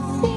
see.